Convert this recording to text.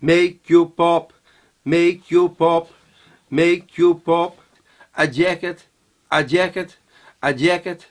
Make you pop, make you pop, make you pop. A jacket, a jacket, a jacket.